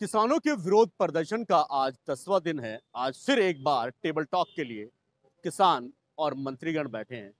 किसानों के विरोध प्रदर्शन का आज दसवा दिन है। आज फिर एक बार टेबल टॉक के लिए किसान और मंत्रीगण बैठे हैं।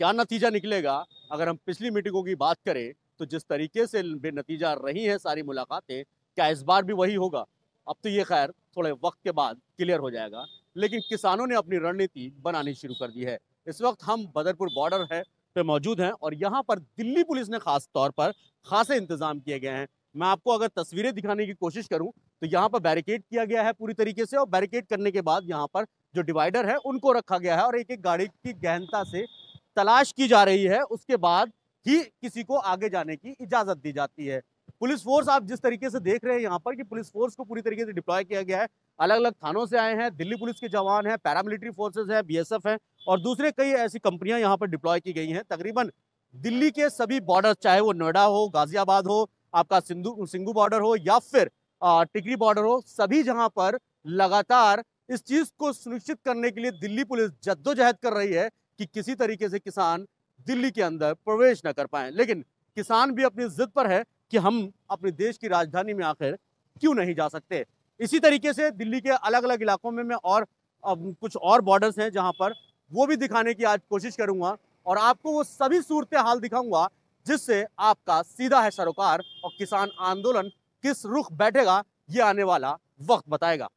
क्या नतीजा निकलेगा? अगर हम पिछली मीटिंगों की बात करें तो जिस तरीके से नतीजा रही है, सारी मुलाकातें, क्या इस बार भी वही होगा? अब तो ये खैर थोड़े वक्त के बाद क्लियर हो जाएगा। लेकिन किसानों ने अपनी रणनीति बनानी शुरू कर दी है। इस वक्त हम बदरपुर बॉर्डर है पे मौजूद हैं और यहाँ पर दिल्ली पुलिस ने खास तौर पर खासे इंतज़ाम किए गए हैं। मैं आपको अगर तस्वीरें दिखाने की कोशिश करूँ तो यहाँ पर बैरिकेड किया गया है पूरी तरीके से और बैरिकेड करने के बाद यहाँ पर जो डिवाइडर है, उनको रखा गया है और एक एक गाड़ी की गहनता से तलाश की जा रही है। उसके बाद ही किसी को आगे जाने की इजाज़त दी जाती है। पुलिस फोर्स आप जिस तरीके से देख रहे हैं यहाँ पर कि पुलिस फोर्स को पूरी तरीके से डिप्लॉय किया गया है। अलग अलग थानों से आए हैं, दिल्ली पुलिस के जवान हैं पैरामिलिट्री फोर्सेज हैं बीएसएफ है और दूसरे कई ऐसी कंपनियाँ यहाँ पर डिप्लॉय की गई हैं। तकरीबन दिल्ली के सभी बॉर्डर चाहे वो नोएडा हो, गाजियाबाद हो आपका सिंधु, सिंगू बॉर्डर हो या फिर टिकरी बॉर्डर हो, सभी जहाँ पर लगातार इस चीज़ को सुनिश्चित करने के लिए दिल्ली पुलिस जद्दोजहद कर रही है कि किसी तरीके से किसान दिल्ली के अंदर प्रवेश न कर पाए। लेकिन किसान भी अपनी जिद पर है कि हम अपने देश की राजधानी में आखिर क्यों नहीं जा सकते। इसी तरीके से दिल्ली के अलग अलग इलाकों में मैं और, अब कुछ और बॉर्डर्स हैं जहाँ पर वो भी दिखाने की आज कोशिश करूँगा और आपको वो सभी सूरत हाल दिखाऊँगा जिससे आपका सीधा है सरोकार और किसान आंदोलन किस रुख बैठेगा, ये आने वाला वक्त बताएगा।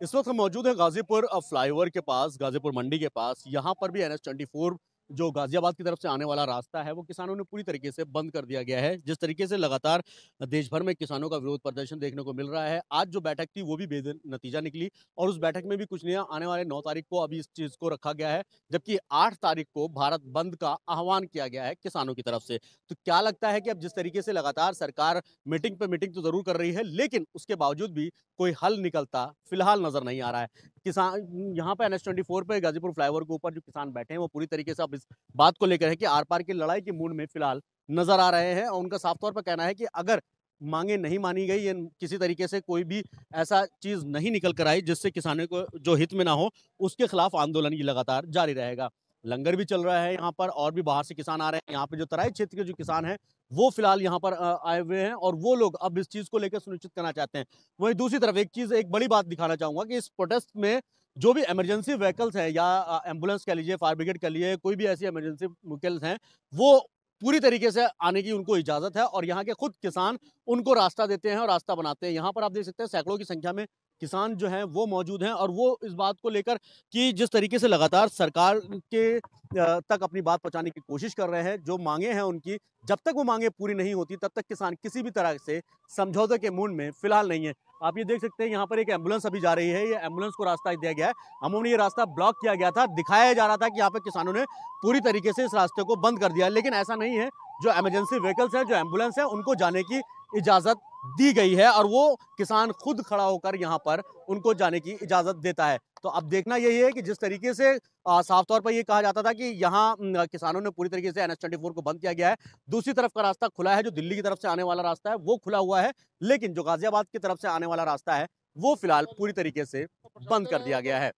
इस वक्त हम मौजूद हैं गाजीपुर फ्लाईओवर के पास, गाजीपुर मंडी के पास। यहाँ पर भी एन एस ट्वेंटी फोर जो गाजियाबाद की तरफ़ से आने वाला रास्ता है, वो किसानों ने पूरी तरीके से बंद कर दिया गया है। जिस तरीके से लगातार देश भर में किसानों का विरोध प्रदर्शन देखने को मिल रहा है, आज जो बैठक थी, वो भी बेद नतीजा निकली और उस बैठक में भी कुछ नहीं आने वाले नौ तारीख को अभी इस चीज़ को रखा गया है, जबकि आठ तारीख को भारत बंद का आह्वान किया गया है किसानों की तरफ़ से। तो क्या लगता है कि अब जिस तरीके से लगातार सरकार मीटिंग पे मीटिंग तो ज़रूर कर रही है, लेकिन उसके बावजूद भी कोई हल निकलता फ़िलहाल नज़र नहीं आ रहा है। किसान, यहाँ पे एन एस ट्वेंटी फोर पे गाजीपुर फ्लाईओवर के ऊपर जो किसान बैठे हैं, वो पूरी तरीके से अब इस बात को लेकर है कि आर पार की लड़ाई के मूड में फ़िलहाल नज़र आ रहे हैं और उनका साफ़ तौर पर कहना है कि अगर मांगे नहीं मानी गई, या किसी तरीके से कोई भी ऐसा चीज़ नहीं निकल कर आई जिससे किसानों को जो हित में ना हो, उसके खिलाफ आंदोलन ये लगातार जारी रहेगा। लंगर भी चल रहा है यहाँ पर और भी बाहर से किसान आ रहे हैं। यहाँ पे जो तराई क्षेत्र के जो किसान हैं, वो फ़िलहाल यहाँ पर आए हुए हैं और वो लोग अब इस चीज़ को लेकर सुनिश्चित करना चाहते हैं। वहीं दूसरी तरफ़ एक चीज़, एक बड़ी बात दिखाना चाहूँगा कि इस प्रोटेस्ट में जो भी इमरजेंसी व्हीकल्स है या एंबुलेंस कह लीजिए फायर ब्रिगेड कह लीजिए, कोई भी ऐसी इमरजेंसी व्हीकल्स हैं, वो पूरी तरीके से आने की उनको इजाज़त है और यहाँ के खुद किसान उनको रास्ता देते हैं और रास्ता बनाते हैं। यहाँ पर आप देख सकते हैं सैकड़ों की संख्या में किसान जो हैं, वो मौजूद हैं और वो इस बात को लेकर कि जिस तरीके से लगातार सरकार के तक अपनी बात पहुँचाने की कोशिश कर रहे हैं, जो मांगे हैं उनकी, जब तक वो मांगे पूरी नहीं होती, तब तक किसान किसी भी तरह से समझौते के मूड में फ़िलहाल नहीं है। आप ये देख सकते हैं, यहाँ पर एक एंबुलेंस अभी जा रही है, ये एंबुलेंस को रास्ता दिया गया है। अमूमन ये रास्ता ब्लॉक किया गया था, दिखाया जा रहा था कि यहाँ पर किसानों ने पूरी तरीके से इस रास्ते को बंद कर दिया लेकिन ऐसा नहीं है। जो एमरजेंसी व्हीकल्स हैं, जो एंबुलेंस है, उनको जाने की इजाज़त दी गई है और वो किसान खुद खड़ा होकर यहाँ पर उनको जाने की इजाज़त देता है। तो अब देखना यही है कि जिस तरीके से साफ़ तौर पर ये कहा जाता था कि यहाँ किसानों ने पूरी तरीके से एन एस को बंद किया गया है। दूसरी तरफ़ का रास्ता खुला है, जो दिल्ली की तरफ़ से आने वाला रास्ता है, वो खुला हुआ है, लेकिन जो गाजियाबाद की तरफ़ से आने वाला रास्ता है, वो फ़िलहाल पूरी तरीके से बंद कर दिया गया है।